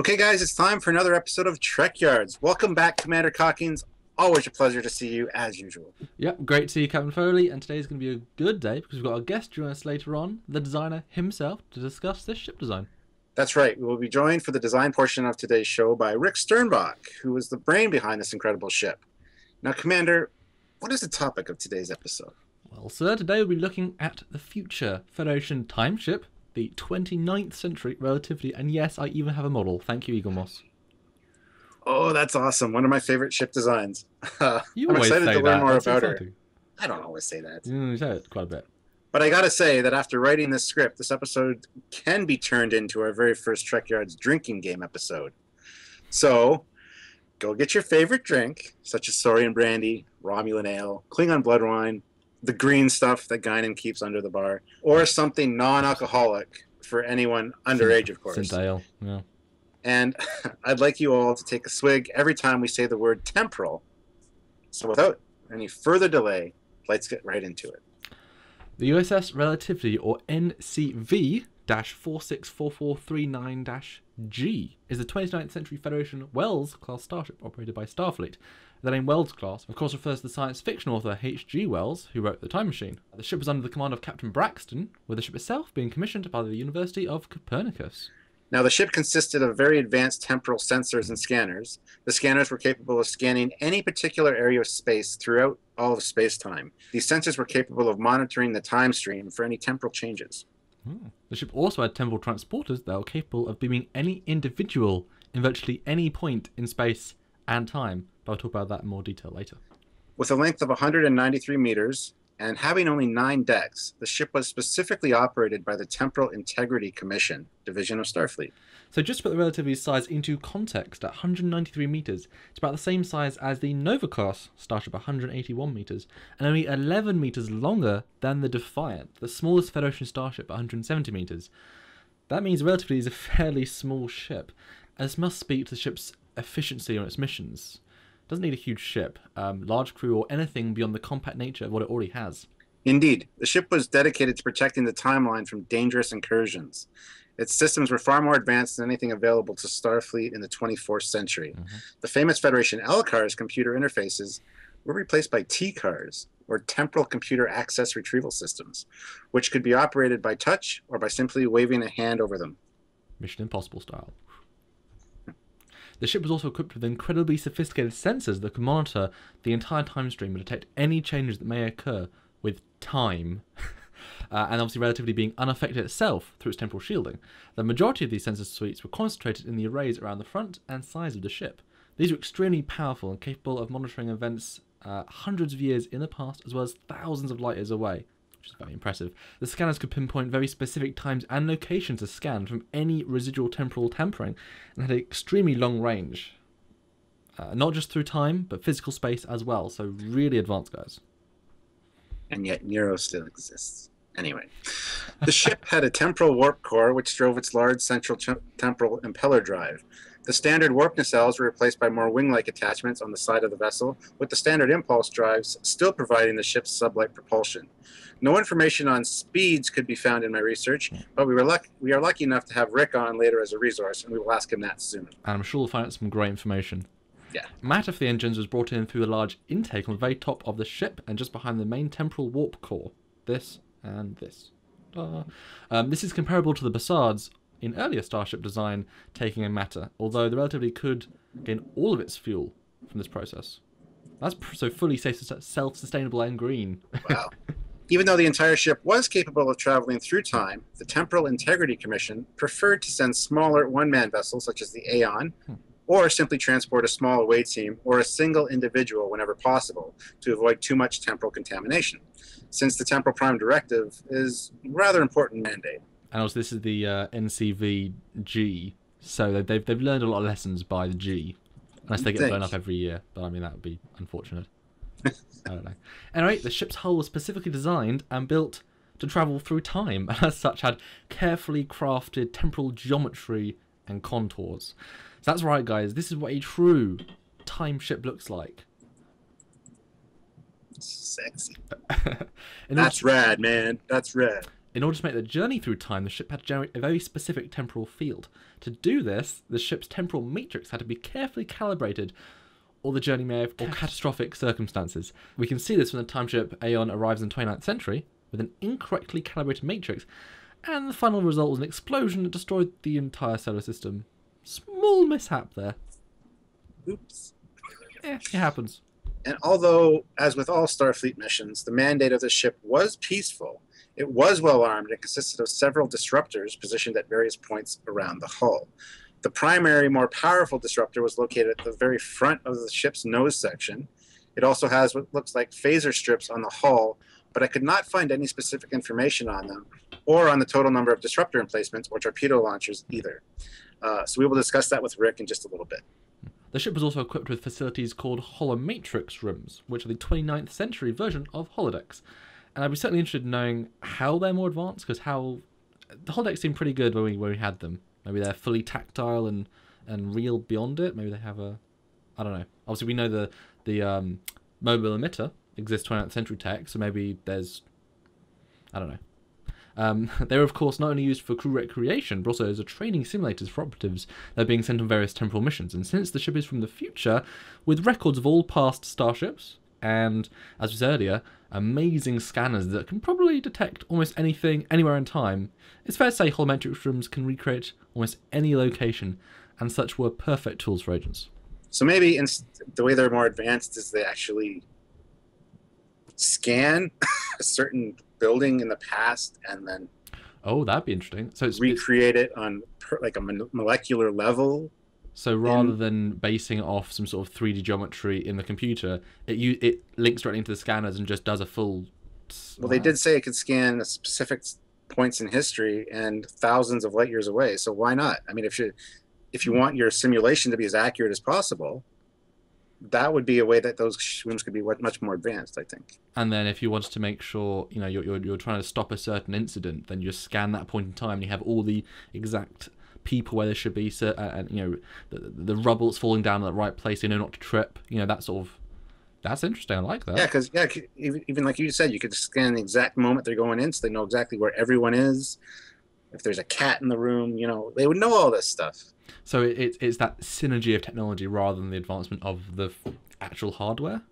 Okay, guys, it's time for another episode of Trekyards. Welcome back, Commander Cockings. Always a pleasure to see you as usual. Yep, great to see you, Captain Foley. And today's going to be a good day because we've got a guest joining us later on, the designer himself, to discuss this ship design. That's right. We will be joined for the design portion of today's show by Rick Sternbach, who is the brain behind this incredible ship. Now, Commander, what is the topic of today's episode? Well, sir, today we'll be looking at the future Federation time ship, the 29th century relativity, and yes, I even have a model. Thank you, Eaglemoss. Oh, that's awesome. One of my favorite ship designs. You I'm excited say to learn that. more That's about her. I don't always say that. Mm, you say it quite a bit. But I gotta say that after writing this script, this episode can be turned into our very first Trekyards drinking game episode. So, go get your favorite drink, such as Saurian brandy, Romulan ale, Klingon blood wine, the green stuff that Guinan keeps under the bar, or something non-alcoholic for anyone underage, of course. Synth yeah. And I'd like you all to take a swig every time we say the word temporal. So, without any further delay, let's get right into it. The USS Relativity, or NCV 464439 G, is the 29th century Federation Wells class starship operated by Starfleet. The name Wells class, of course, refers to the science fiction author H.G. Wells, who wrote The Time Machine. The ship was under the command of Captain Braxton, with the ship itself being commissioned by the University of Copernicus. Now, the ship consisted of very advanced temporal sensors and scanners. The scanners were capable of scanning any particular area of space throughout all of space time. These sensors were capable of monitoring the time stream for any temporal changes. Hmm. The ship also had temporal transporters that were capable of beaming any individual in virtually any point in space and time. I'll talk about that in more detail later. With a length of 193 meters and having only nine decks, the ship was specifically operated by the Temporal Integrity Commission, Division of Starfleet. So just to put the relativity size into context, at 193 meters, it's about the same size as the Nova class starship, 181 meters, and only 11 meters longer than the Defiant, the smallest Federation starship, 170 meters. That means relativity is a fairly small ship, this must speak to the ship's efficiency on its missions. It doesn't need a huge ship, um, large crew, or anything beyond the compact nature of what it already has. Indeed, the ship was dedicated to protecting the timeline from dangerous incursions. Its systems were far more advanced than anything available to Starfleet in the 24th century. The famous Federation LCARS computer interfaces were replaced by TCARS, or Temporal Computer Access Retrieval Systems, which could be operated by touch or by simply waving a hand over them. Mission Impossible style. The ship was also equipped with incredibly sophisticated sensors that could monitor the entire time stream and detect any changes that may occur with time. Uh, and obviously, relativity being unaffected itself through its temporal shielding. The majority of these sensor suites were concentrated in the arrays around the front and sides of the ship. These were extremely powerful and capable of monitoring events uh, hundreds of years in the past, as well as thousands of light years away, which is very impressive. The scanners could pinpoint very specific times and locations to scan from any residual temporal tampering and had an extremely long range. Uh, not just through time, but physical space as well. So, really advanced, guys. and yet Nero still exists. Anyway, the ship had a temporal warp core which drove its large central temporal impeller drive. The standard warp nacelles were replaced by more wing-like attachments on the side of the vessel, with the standard impulse drives still providing the ship's sublight propulsion. No information on speeds could be found in my research, but we were luck- we are lucky enough to have Rick on later as a resource, and we will ask him that soon. and I'm sure we'll find out some great information. Yeah. Matter for the engines was brought in through the large intake on the very top of the ship and just behind the main temporal warp core. This and this. Ta. Um, this is comparable to the Bussards in earlier starship design taking in matter, although the Relativity could gain all of its fuel from this process. That's pr- so fully self sustainable and green. Wow. Even though the entire ship was capable of traveling through time, the Temporal Integrity Commission preferred to send smaller one man vessels, such as the Aeon, Hmm. or simply transport a small away team or a single individual whenever possible to avoid too much temporal contamination, since the Temporal Prime Directive is a rather important mandate. And also, this is the uh, NCVG, so they- they've they've learned a lot of lessons by the G, unless they get blown up every year. But I mean, that would be unfortunate. I don't know. Anyway, the ship's hull was specifically designed and built to travel through time, and as such had carefully crafted temporal geometry and contours. So that's right, guys. This is what a true time ship looks like. Sexy. That's rad, man. That's rad. In order to make the journey through time, the ship had to generate a very specific temporal field. To do this, the ship's temporal matrix had to be carefully calibrated, or the journey may have or catastrophic circumstances. We can see this when the time ship Aeon arrives in the 29th century with an incorrectly calibrated matrix, and the final result was an explosion that destroyed the entire solar system. Small mishap there. Oops. Yeah, it happens. And although, as with all Starfleet missions, the mandate of the ship was peaceful, it was well armed and consisted of several disruptors positioned at various points around the hull. The primary, more powerful disruptor was located at the very front of the ship's nose section. It also has what looks like phaser strips on the hull, but I could not find any specific information on them or on the total number of disruptor emplacements or torpedo launchers either. Uh, so we will discuss that with Rick in just a little bit. The ship was also equipped with facilities called holomatrix rooms, which are the 29th century version of holodecks. And I'd be certainly interested in knowing how they're more advanced, because how the holodecks seemed pretty good when we when we had them. Maybe they're fully tactile and and real beyond it. Maybe they have a, I don't know. Obviously, we know the the um, mobile emitter exists 29th century tech, so maybe there's, I don't know. Um, they're of course, not only used for crew recreation, but also as a training simulators for operatives that are being sent on various temporal missions. And since the ship is from the future, with records of all past starships, and, as we said earlier, amazing scanners that can probably detect almost anything anywhere in time, it's fair to say holomatrix rooms can recreate almost any location, and such were perfect tools for agents. So maybe in, the way they're more advanced is they actually scan a certain building in the past and then Oh, that'd be interesting. So it's recreate it on per, like a molecular level. So rather than basing it off some sort of 3D geometry in the computer, it you it links directly into the scanners and just does a full. Well, they uh, did say it could scan specific points in history and thousands of light years away. So why not? I mean, if you if you hmm. want your simulation to be as accurate as possible, that would be a way that those rooms could be much more advanced, I think. And then if you wanted to make sure, you know, you're, you're, you're trying to stop a certain incident, then you just scan that point in time and you have all the exact people where there should be, uh, and, you know, the, the rubble's falling down at the right place, you know not to trip, you know, that sort of, that's interesting. I like that. Yeah, because, yeah, even, even like you said, you could scan the exact moment they're going in so they know exactly where everyone is. If there's a cat in the room, you know, they would know all this stuff. So it, it's that synergy of technology rather than the advancement of the actual hardware.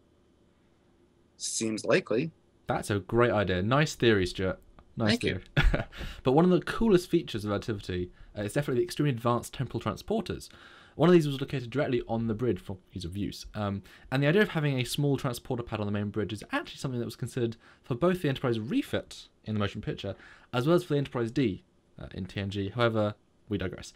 Seems likely. That's a great idea. Nice theory, Stuart. Nice Thank theory. but one of the coolest features of Relativity uh, is definitely the extremely advanced temporal transporters. One of these was located directly on the bridge for ease of use. Um, and the idea of having a small transporter pad on the main bridge is actually something that was considered for both the Enterprise refit in the motion picture as well as for the Enterprise D uh, in TNG. However, we digress.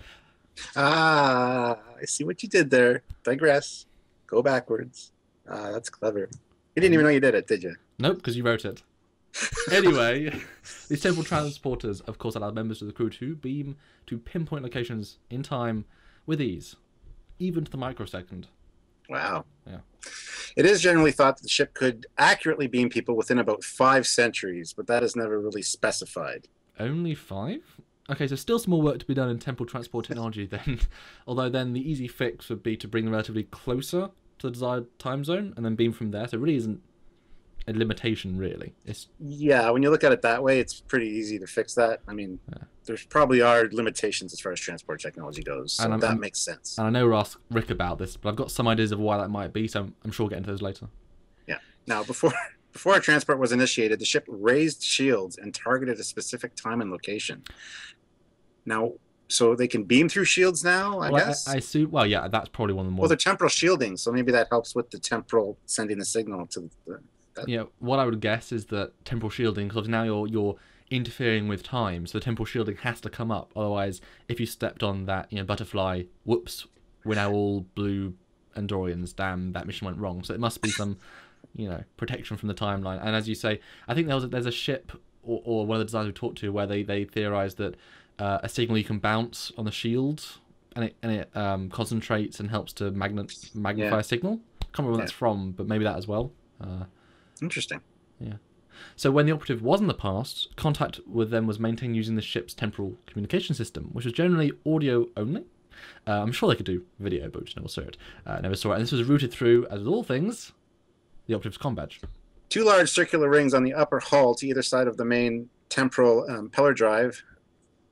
Ah, I see what you did there. Digress. Go backwards. Ah, that's clever. You didn't even know you did it, did you? Nope, because you wrote it. anyway, these temporal transporters, of course, allow members of the crew to beam to pinpoint locations in time with ease, even to the microsecond. Wow. Yeah. It is generally thought that the ship could accurately beam people within about five centuries, but that is never really specified. Only five? Okay, so still some more work to be done in temporal transport technology then. Although then the easy fix would be to bring them relatively closer to the desired time zone and then beam from there. So it really isn't a limitation, really. It's yeah. When you look at it that way, it's pretty easy to fix that. I mean, yeah. there's probably are limitations as far as transport technology goes. So that makes sense. And I know we'll ask Rick about this, but I've got some ideas of why that might be. So I'm, I'm sure we'll get into those later. Yeah. Now before. Before a transport was initiated, the ship raised shields and targeted a specific time and location. Now, so they can beam through shields now, I well, guess. I, I, assume. Well, yeah, that's probably one of the more. Well, they're temporal shielding, so maybe that helps with the temporal sending the signal to. The, that. Yeah, what I would guess is that temporal shielding, because now you're you're interfering with time, so the temporal shielding has to come up. Otherwise, if you stepped on that, you know, butterfly, whoops, we're now all blue Andorians. Damn, that mission went wrong. So it must be some, you know, protection from the timeline. And as you say, I think there was a, there's a ship or, or one of the designers we talked to where they they theorized that uh, a signal you can bounce on the shield, and it and it um, concentrates and helps to magnet magnify yeah. a signal. I can't remember where yeah. that's from, but maybe that as well. Uh, Interesting. Yeah. So when the operative was in the past, contact with them was maintained using the ship's temporal communication system, which was generally audio only. Uh, I'm sure they could do video, but we just never saw it. Uh, never saw it. And this was routed through, as with all things, the operative's com badge. Two large circular rings on the upper hull to either side of the main temporal um, impeller drive,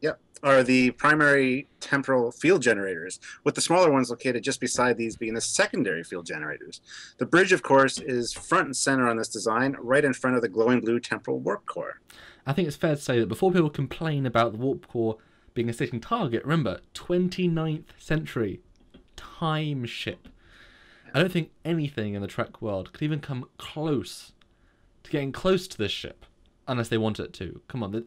yep, are the primary temporal field generators, with the smaller ones located just beside these being the secondary field generators. The bridge, of course, is front and center on this design, right in front of the glowing blue temporal warp core. I think it's fair to say that before people complain about the warp core being a sitting target, remember 29th century time ship. I don't think anything in the Trek world could even come close to getting close to this ship unless they want it to. Come on,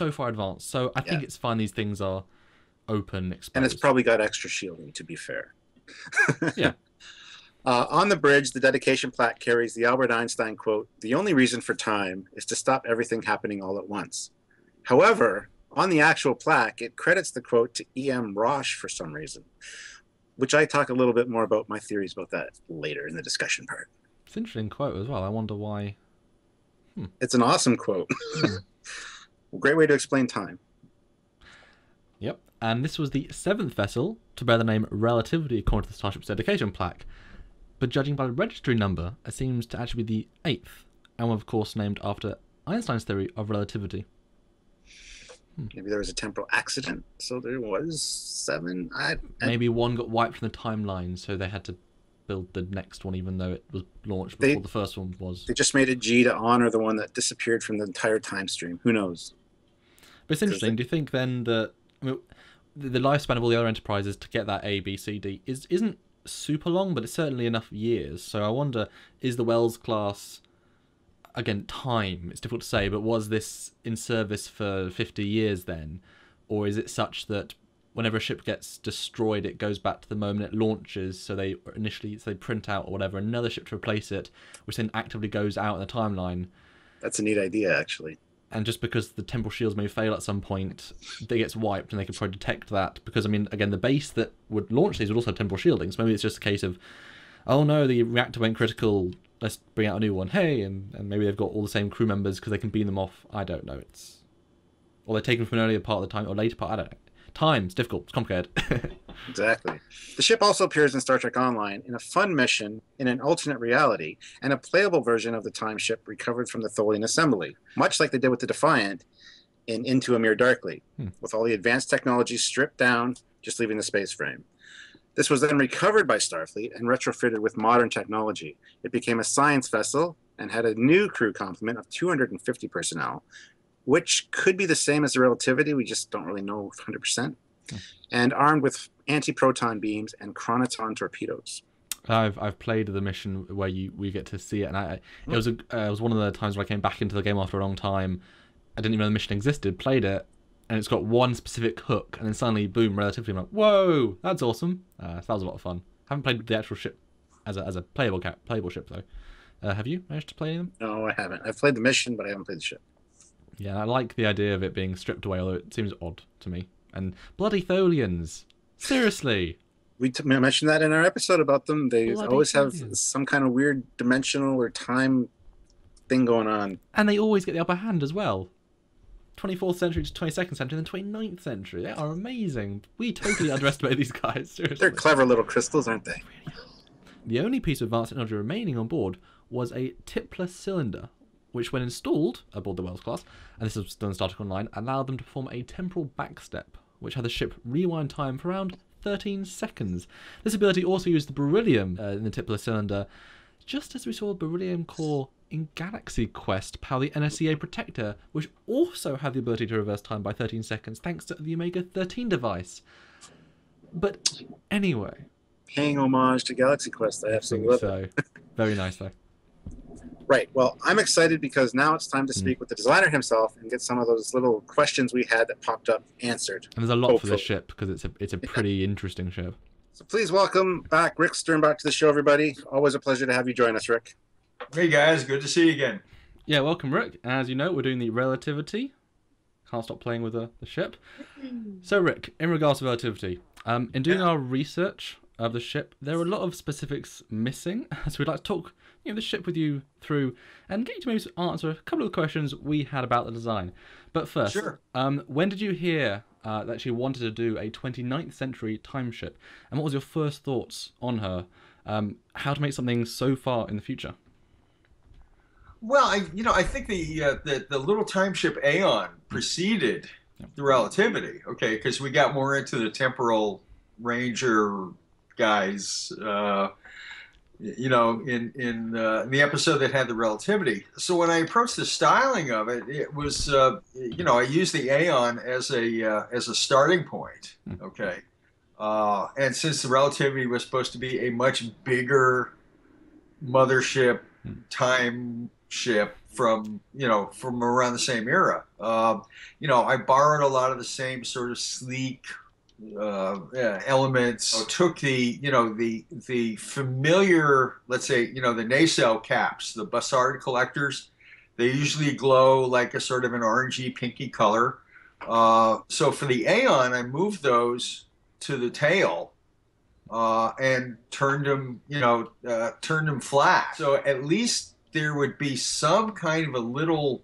so far advanced. So I think Yeah. it's fine. These things are open, exposed. And it's probably got extra shielding, to be fair. Yeah. Uh, on the bridge, the dedication plaque carries the Albert Einstein quote The only reason for time is to stop everything happening all at once. However, on the actual plaque, it credits the quote to E.M. Roche for some reason, which I talk a little bit more about my theories about that later in the discussion part. It's an interesting quote as well. I wonder why. It's an awesome quote. Great way to explain time. Yep. And this was the seventh vessel to bear the name Relativity according to the Starship's dedication plaque. But judging by the registry number, it seems to actually be the eighth, and of course named after Einstein's theory of relativity. Hmm. Maybe there was a temporal accident, so there was seven. I, I Maybe one got wiped from the timeline, so they had to build the next one, even though it was launched They- before the first one was. they just made a G to honor the one that disappeared from the entire time stream. Who knows? But it's interesting. Do you think then that I mean, the the lifespan of all the other enterprises to get that A, B, C, D is isn't super long, but it's certainly enough years. So I wonder, is the Wells class again time? It's difficult to say, but was this in service for fifty years then, or is it such that whenever a ship gets destroyed, it goes back to the moment it launches? So they initially so they print out or whatever another ship to replace it, which then actively goes out in the timeline That's a neat idea, actually. And just because the temporal shields may fail at some point, they gets wiped, and they can to detect that. Because I mean, again, the base that would launch these would also have temporal shielding. So maybe it's just a case of, oh no, the reactor went critical. Let's bring out a new one. Hey, and, and maybe they've got all the same crew members because they can beam them off. I don't know. It's or they're taken from an earlier part of the time or later part. I don't know. Time. It's difficult. It's complicated. Exactly. The ship also appears in Star Trek Online in a fun mission in an alternate reality and a playable version of the time ship recovered from the Tholian assembly, much like they did with the Defiant in Into a Mere Darkly, Hmm. with all the advanced technology stripped down, just leaving the space frame. This was then recovered by Starfleet and retrofitted with modern technology. It became a science vessel and had a new crew complement of 250 personnel, which could be the same as the Relativity. We just don't really know 100%. And armed with anti-proton beams and chronoton torpedoes. I've I've played the mission where you we get to see it, and I it was a uh, it was one of the times where I came back into the game after a long time. I didn't even know the mission existed. Played it, and it's got one specific hook, and then suddenly, boom! Relativity, I'm like, whoa, that's awesome. Uh, so that was a lot of fun. haven't played the actual ship as a as a playable ca- playable ship though. Uh, have you managed to play them? No, I haven't. I've played the mission, but I haven't played the ship. Yeah, I like the idea of it being stripped away, although it seems odd to me. And bloody Tholians, seriously. We t- mentioned that in our episode about them. They Bloody always have some kind of weird dimensional or time thing going on. And they always get the upper hand as well. 24th century to 22nd century, and then 29th century. They are amazing. We totally underestimate these guys. Seriously. They're clever little crystals, aren't they? The only piece of advanced technology remaining on board was a Tipler cylinder, which, when installed aboard the Wells class, and this was done in Star Trek Online, allowed them to perform a temporal backstep, which had the ship rewind time for around 13 seconds. This ability also used the beryllium uh, in the Tipler cylinder, just as we saw beryllium core in Galaxy Quest power the NSEA Protector, which also had the ability to reverse time by 13 seconds thanks to the Omega 13 device. But anyway, Paying homage to Galaxy Quest. I absolutely love it. so. Very nice though. Right. Well, I'm excited because now it's Mm. time to speak with the designer himself and get some of those little questions we had that popped up answered. And there's a lot for Hopefully. this ship because it's a it's a pretty interesting ship. So please welcome back Rick Sternbach to the show, everybody. Always a pleasure to have you join us, Rick. Hey guys, good to see you again. Yeah, welcome, Rick. As you know, we're doing the relativity. Can't stop playing with the, the ship. So, Rick, in regards to relativity, um, in doing Yeah. our research of the ship, there are a lot of specifics missing. So, we'd like to talk you know, the ship with you through and get you to maybe answer a couple of questions we had about the design. But first, Sure. um, when did you hear uh, that she wanted to do a 29th century time ship? And what was your first thoughts on her? Um, how to make something so far in the future? Well, I you know I think the uh, the the little time ship Aeon preceded the relativity. Okay, because we got more into the temporal ranger guys. Uh, you know, in in, uh, in the episode that had the relativity. So when I approached the styling of it, it was uh, you know I used the Aeon as a uh, as a starting point. Okay, uh, and since the relativity was supposed to be a much bigger mothership time ship from you know from around the same era. Um, you know, I borrowed a lot of the same sort of sleek uh, elements. So took the you know the the familiar, let's say you know the nacelle caps, the Bussard collectors. They usually glow like a sort of an orangey pinky color. Uh, so for the Aeon, I moved those to the tail uh, and turned them, you know, uh, turned them flat. So at least there would be some kind of a little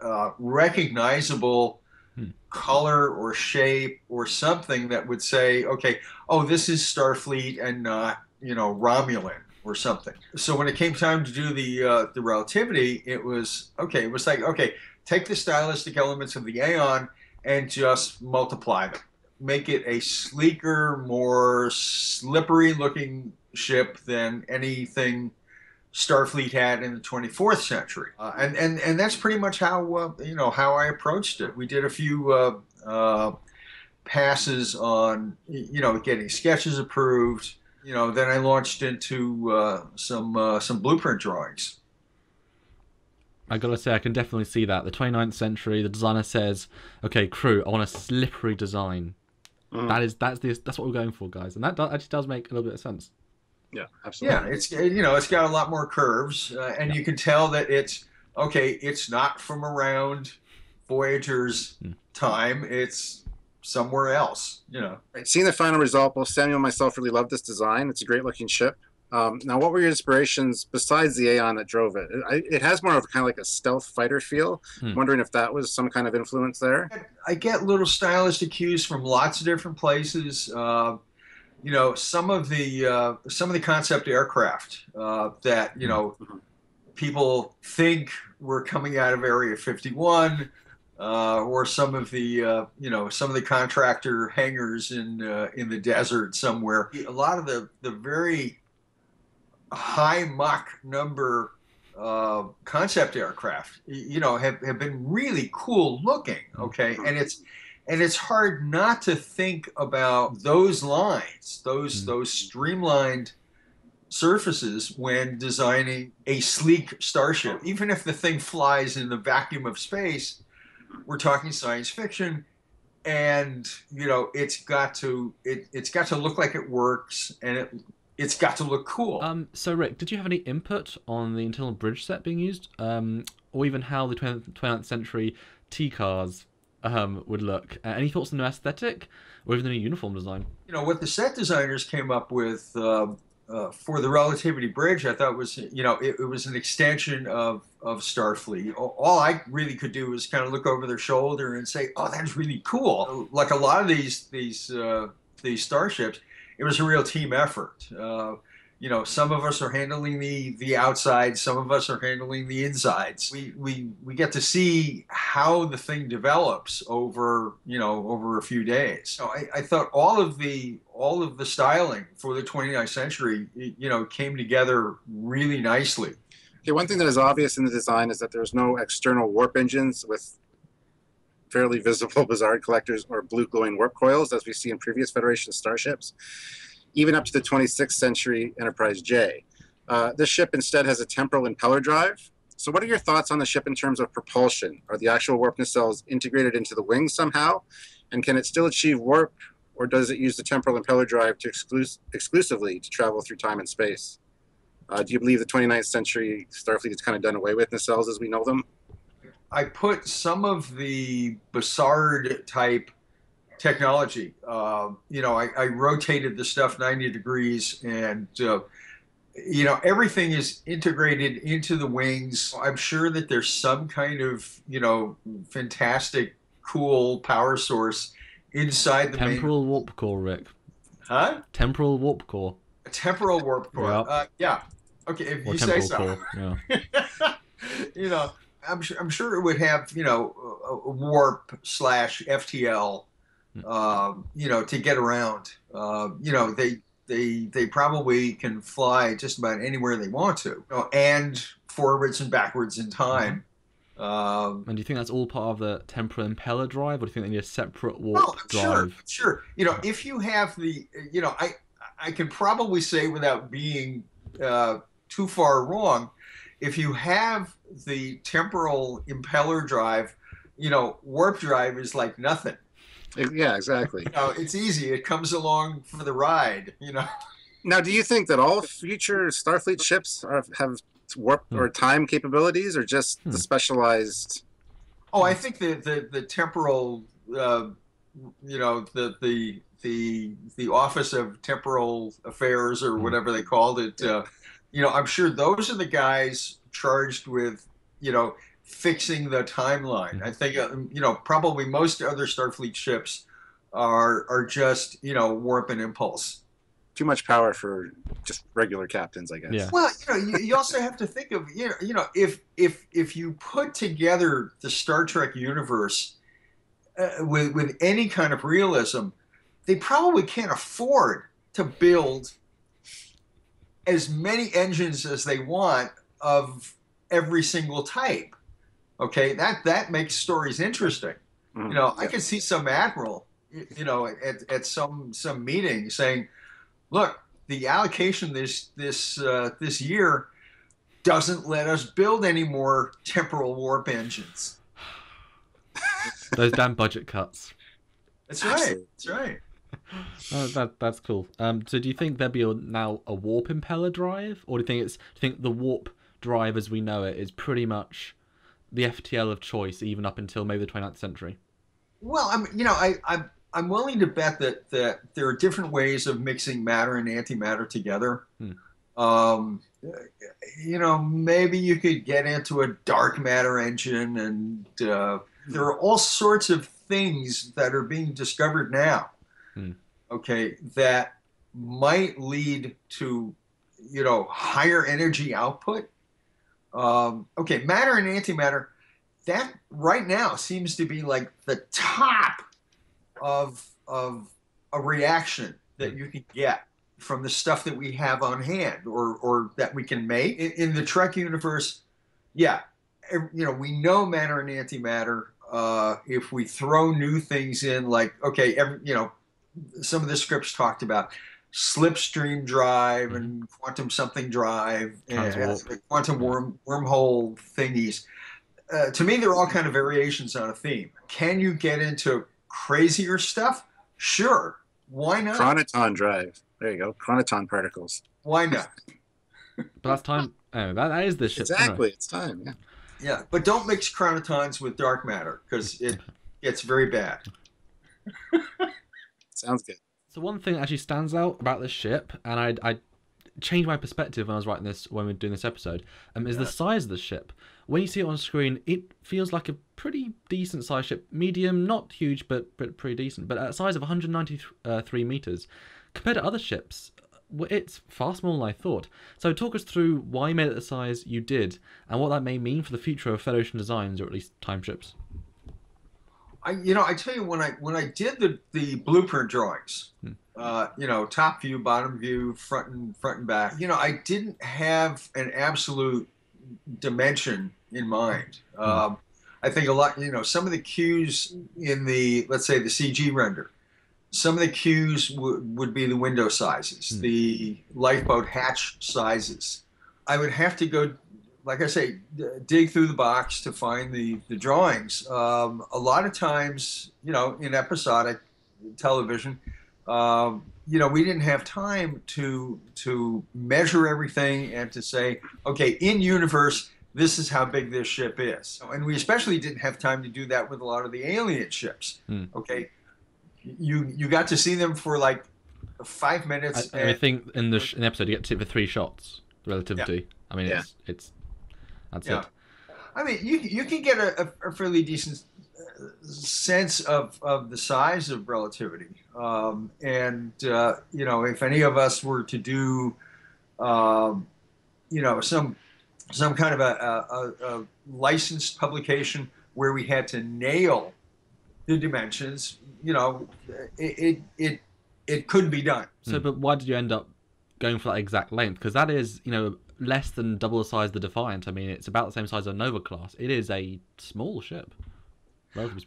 uh, recognizable Hmm. color or shape or something that would say, okay, oh, this is Starfleet and not, you know, Romulan or something. So when it came time to do the uh, the relativity, it was okay. It was like, okay, take the stylistic elements of the Aeon and just multiply them make it a sleeker, more slippery looking ship than anything Starfleet had in the 24th century. Uh, and, and, and that's pretty much how, uh, you know, how I approached it. We did a few uh, uh passes on, you know, getting sketches approved. You know, then I launched into uh, some, uh, some blueprint drawings. I gotta say, I can definitely see that. The 29th century, the designer says, "Okay, crew, I want a slippery design." Mm. That is that's the that's what we're going for, guys, and that do, actually does make a little bit of sense. Yeah, absolutely. Yeah, it's you know it's got a lot more curves, uh, and you can tell that it's okay. It's not from around Voyager's Hmm. time. It's somewhere else. You know. Right, Seeing the final result, both Samuel and myself really loved this design. It's a great looking ship. Um, now, what were your inspirations besides the Aeon that drove it? It, I- it has more of kind of like a stealth fighter feel. Hmm. Wondering if that was some kind of influence there. I get little stylistic cues from lots of different places. Uh, you know, some of the uh, some of the concept aircraft uh, that you know Mhm. people think were coming out of Area 51, uh, or some of the uh, you know some of the contractor hangars in uh, in the desert somewhere. A lot of the the very high Mach number uh, concept aircraft, you know, have, have been really cool looking. Okay, and it's and it's hard not to think about those lines, those Mm. those streamlined surfaces when designing a sleek starship. Even if the thing flies in the vacuum of space, we're talking science fiction. And you know, it's got to it, it's got to look like it works, and it it's got to look cool. Um, so Rick, did you have any input on the internal bridge set being used, um, or even how the 20th, 29th century TCARS um, would look? Uh, any thoughts on the aesthetic, or even the new uniform design? you know what the set designers came up with uh, uh, for the relativity bridge i thought was you know it, it was an extension of of starfleet all i really could do was kind of look over their shoulder and say oh that's really cool like a lot of these these uh, these starships it was a real team effort uh, you know some of us are handling the the outside some of us are handling the insides. We we we get to see how the thing develops over you know over a few days. So i, I thought all of the all of the styling for the 29th century you know came together really nicely. Okay, one thing that is obvious in the design is that there's no external warp engines with fairly visible Bussard collectors or blue glowing warp coils as we see in previous Federation starships, even up to the 26th century Enterprise J. Uh, this ship instead has a temporal impeller drive. So, what are your thoughts on the ship in terms of propulsion? Are the actual warp nacelles integrated into the wings somehow? And can it still achieve warp, or does it use the temporal impeller drive to exclus- exclusively to travel through time and space? Uh, do you believe the 29th century Starfleet is kind of done away with nacelles as we know them? I put some of the Bussard type technology. Uh, you know, I, I rotated the stuff 90 degrees and, uh, you know, everything is integrated into the wings. I'm sure that there's some kind of, you know, fantastic, cool power source inside the main. Temporal warp core, Rick. Huh? Temporal warp core. A temporal warp core. Yeah. Uh, yeah. Okay, if Or you say so. core. Yeah. you know, I'm sure I'm sure it would have you know warp slash FTL, um, you know, to get around. Uh, you know, they they they probably can fly just about anywhere they want to, you know, and forwards and backwards in time. Um, And do you think that's all part of the temporal impeller drive, or do you think they need a separate warp well, I'm sure, drive? sure. You know, if you have the, you know, I I can probably say without being uh, too far wrong, if you have the temporal impeller drive, you know, warp drive is like nothing. Yeah, exactly. You know, it's easy. It comes along for the ride. You know. Now, do you think that all future Starfleet ships are, have warp Hmm. or time capabilities, or just Hmm. the specialized? Oh, I think the the, the temporal, uh, you know, the the the the Office of Temporal Affairs or Mhm. whatever they called it. Uh, you know, I'm sure those are the guys charged with, you know, fixing the timeline. I think, uh, you know, probably most other Starfleet ships are are just, you know, warp and impulse. Too much power for just regular captains, I guess. Yeah. Well, you know, you, you also have to think of you know, you know, if if if you put together the Star Trek universe uh, with with any kind of realism, they probably can't afford to build as many engines as they want of every single type. Okay, that that makes stories interesting. Mhm. You know, I Yeah. could see some admiral, you know, at, at some some meeting saying, "Look, the allocation this this uh, this year doesn't let us build any more temporal warp engines." Those damn budget cuts. That's right. That's right. Oh, that that's cool. Um, so do you think there'll be a, now a warp impeller drive, or do you think it's do you think the warp drive as we know it is pretty much the FTL of choice, even up until maybe the 29th century? Well, I'm you know I I'm I'm willing to bet that that there are different ways of mixing matter and antimatter together. Hmm. Um, you know, maybe you could get into a dark matter engine, and uh, there are all sorts of things that are being discovered now. Hmm. Okay, that might lead to you know higher energy output. Um, okay, matter and antimatter that right now seems to be like the top of of a reaction that you can get from the stuff that we have on hand or or that we can make in, in the Trek universe. Yeah, you know we know matter and antimatter. Uh, if we throw new things in, like okay, every, you know, some of the scripts talked about slipstream drive and quantum something drive and Transwarp. quantum worm wormhole thingies uh, to me, they're all kind of variations on a theme. Can you get into crazier stuff? Sure. Why not? Chronoton drive. There you go. Chronoton particles. Why not? But that's time. Oh, that, that is the shit. isn't it? Exactly. It's time. Yeah. Yeah, but don't mix chronotons with dark matter because it gets very bad. Sounds good. So one thing that actually stands out about this ship, and I I changed my perspective when I was writing this when we were doing this episode, um, is the size of the ship. When you see it on screen, it feels like a pretty decent sized ship, medium, not huge, but but pretty decent. But at a size of 193 meters, compared to other ships, it's far smaller than I thought. So talk us through why you made it the size you did, and what that may mean for the future of Federation designs, or at least time ships. I, you know, I tell you when I when I did the the blueprint drawings, Hmm. uh, you know, top view, bottom view, front and front and back. You know, I didn't have an absolute dimension in mind. Um, I think a lot. You know, some of the cues in the let's say the CG render, some of the cues would would be the window sizes, Hmm. the lifeboat hatch sizes. I would have to go like I say, d- dig through the box to find the, the drawings. Um, a lot of times, you know, in episodic television, um, you know, we didn't have time to to measure everything and to say, okay, in universe, this is how big this ship is. And we especially didn't have time to do that with a lot of the alien ships. Hmm. Okay, you you got to see them for like five minutes. I, I think in the, sh- in the episode you get to see for three shots relativity. I mean, Yeah. it's it's that's Yeah. it. I mean, you you can get a, a, a fairly decent uh, sense of, of the size of relativity, um, and uh, you know, if any of us were to do, um, you know, some some kind of a, a, a licensed publication where we had to nail the dimensions, you know, it it it, it could be done. So, but why did you end up going for that exact length? Because that is, you know, less than double the size of the Defiant. I mean, it's about the same size as a Nova class. It is a small ship.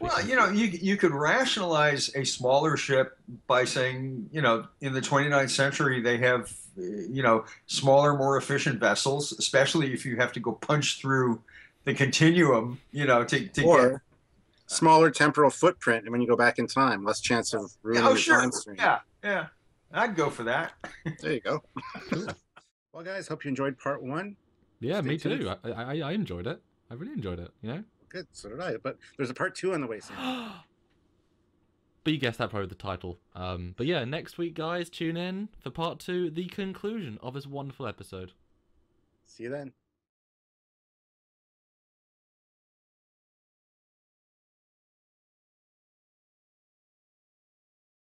Well, you know, you you could rationalize a smaller ship by saying, you know, in the 29th century they have, uh, you know, smaller, more efficient vessels, especially if you have to go punch through the continuum, you know, to, to get. smaller temporal footprint, and when you go back in time, less chance of ruining Oh, the sure. time stream. Yeah, yeah. I'd go for that. There you go. well, guys, hope you enjoyed part one. yeah, stay me tuned. too. I, I, I enjoyed it. I really enjoyed it. You know. Good, so did I. But there's a part two on the way soon. But you guessed that probably the title. Um, but yeah, next week, guys, tune in for part two, the conclusion of this wonderful episode. See you then.